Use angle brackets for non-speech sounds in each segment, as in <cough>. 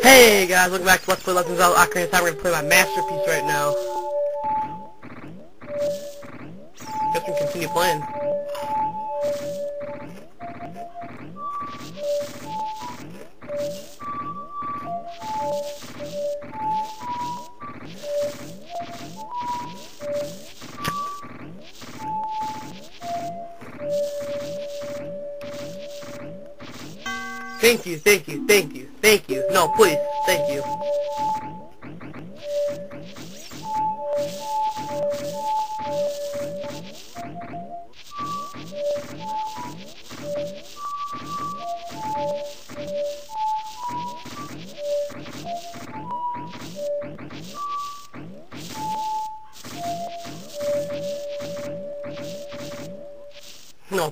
Hey guys, welcome back to Let's Play Legends of Ocarina of Time. We're gonna play my masterpiece right now. Guess we can continue playing. Thank you, thank you, thank you, thank you. No, please, thank you.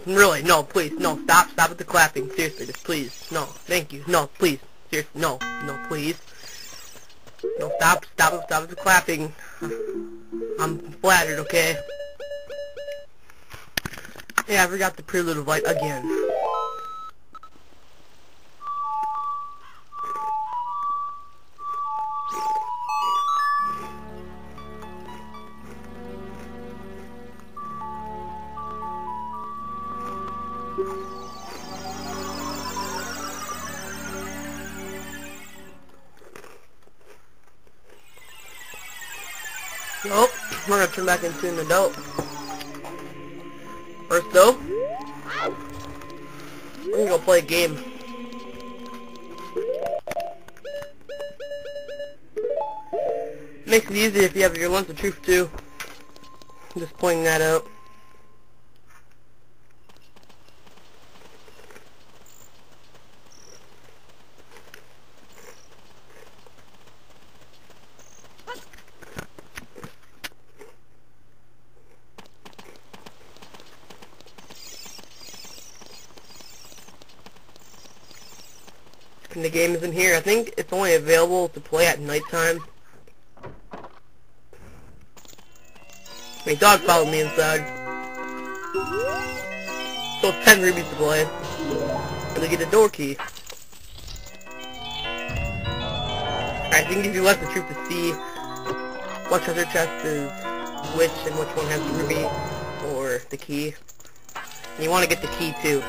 Really, no, please, no, stop, stop with the clapping, seriously, just please, no, thank you, no, please, seriously, no, no, please. No, stop, stop, stop with the clapping. I'm flattered, okay? Yeah, I forgot the prelude of light again. Nope, we're gonna turn back into an adult. First though, we're gonna go play a game. Makes it easier if you have your lens of truth too. Just pointing that out. The game is in here. I think it's only available to play at nighttime. My dog followed me inside. So it's 10 rupees to play. And to get a door key. I think if you let the truth to see what treasure chest is which and which one has the rupee or the key. And you want to get the key too.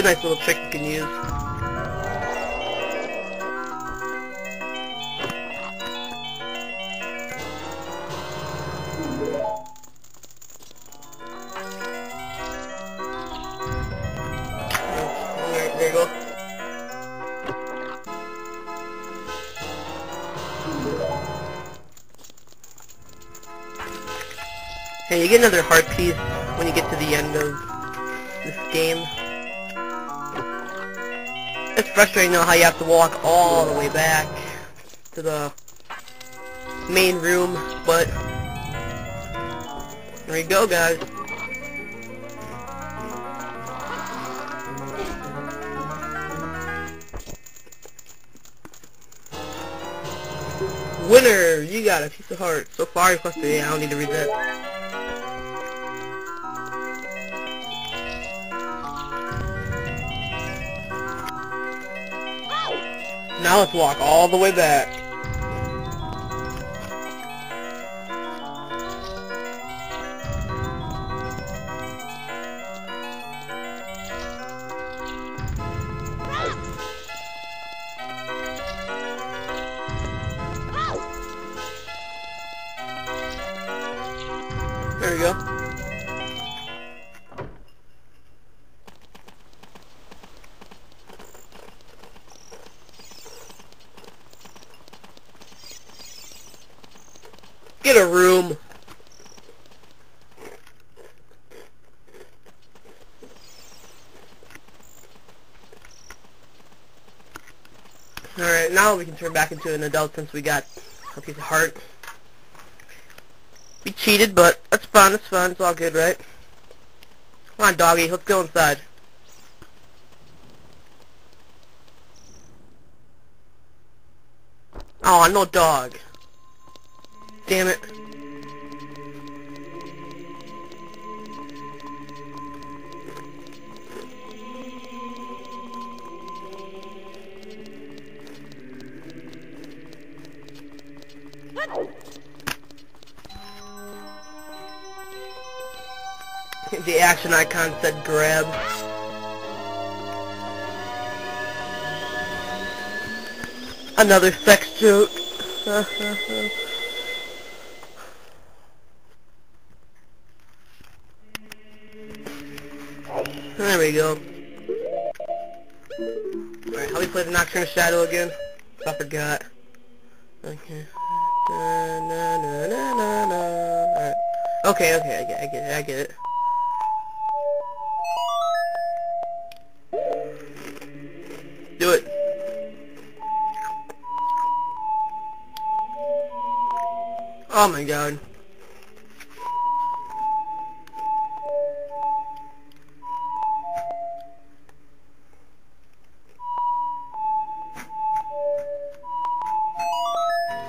A nice little trick you can use. There, you go. Hey, you get another heart piece when you get to the end of this game. It's frustrating how you have to walk all the way back to the main room, but there you go guys. Winner! You got a piece of heart. So far, plus the I don't need to read that. Now let's walk all the way back. Alright, now we can turn back into an adult since we got a piece of heart. We cheated, but that's fine, that's fine, it's all good, right? Come on, doggy, let's go inside. Oh, no dog. damn it. <laughs> The action icon said grab. Another sex joke. <laughs> there we go. Alright, how we play the Nocturne Shadow again? I forgot. Okay. Na, na, na, na, na, na. Alright. Okay, okay, I get, I get it, I get it. Oh my god.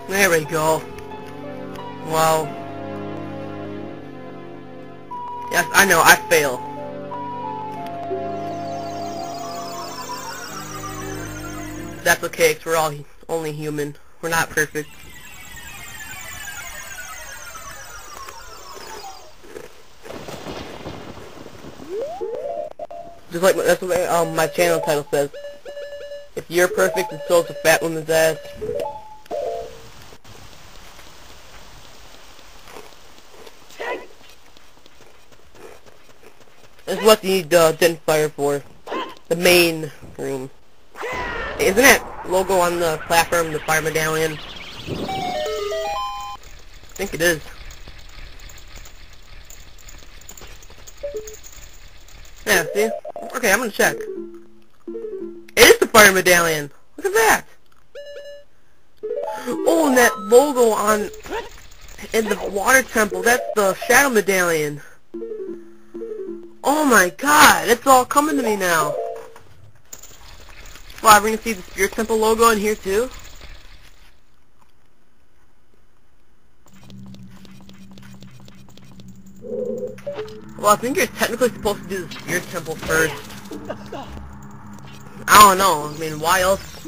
There we go. Wow. Yes, I know, I fail. That's okay, cause we're all only human. We're not perfect. Just like that's what um my channel title says. If you're perfect, and so is a fat woman's ass. That's what you need the identifier for. The main room. Isn't that logo on the platform the fire medallion? I think it is. Yeah, see? Okay, I'm gonna check. It is the fire medallion! Look at that! Oh, and that logo on... in the water temple, that's the shadow medallion. Oh my god, it's all coming to me now. Wow, we're gonna see the Spirit Temple logo in here too? Well, I think you're technically supposed to do the Spirit Temple first. I don't know, I mean, why else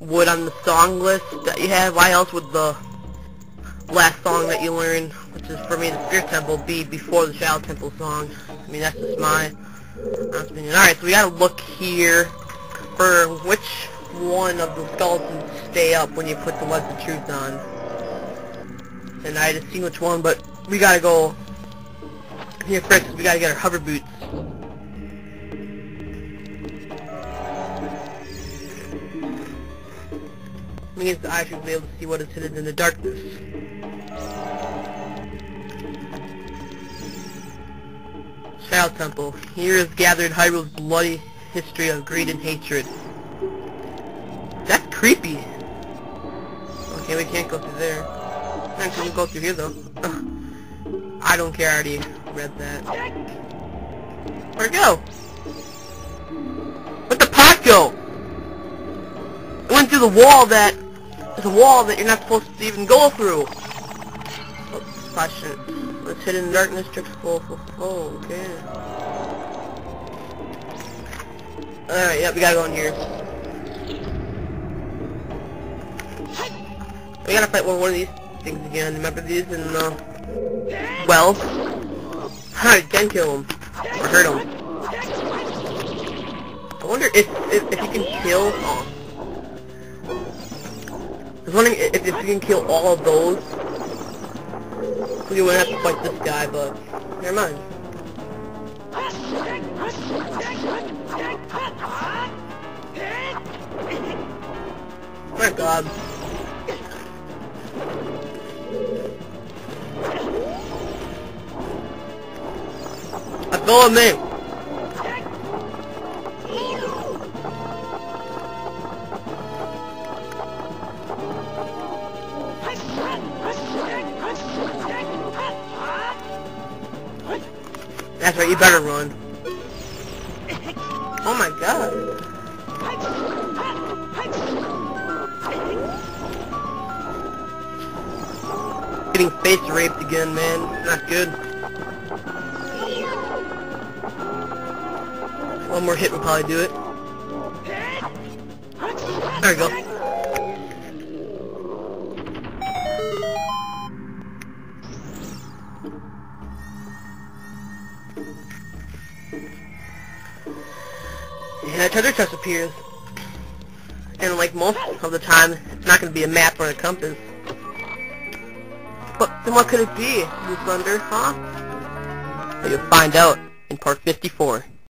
would on the song list that you have, why else would the last song that you learn, which is for me the Spirit Temple, be before the Shadow Temple song? I mean, that's just my opinion. Alright, so we gotta look here for which one of the skeletons stay up when you put the the Truth on. And I just seen which one, but we gotta go here first we gotta get our hover boots. Means I should be able to see what is hidden in the darkness. Shadow Temple. Here is gathered Hyrule's bloody history of greed and hatred. That's creepy. Okay, we can't go through there. I can go through here though. <laughs> I don't care, already read that. Where'd it go? Where'd the pot go? It went through the wall that... A wall that you're not supposed to even go through. Oh, spot shit. Let's hit in darkness, tricks full, full, okay. Alright, yep, we gotta go in here. We gotta fight one, of these things again. Remember these in the uh, wells? I can kill him. Or hurt him. I wonder if if, if you can kill oh. I was wondering if, if you can kill all of those. You wouldn't have to fight this guy, but never mind. My god. I feel me. That's right, you better run. Oh my god. Getting face raped again, man. Not good. One more hit will probably do it. There we go. Yeah, treasure chest appears. And like most of the time, it's not going to be a map or a compass. But then what could it be, Blue Thunder, huh? You'll find out in part 54.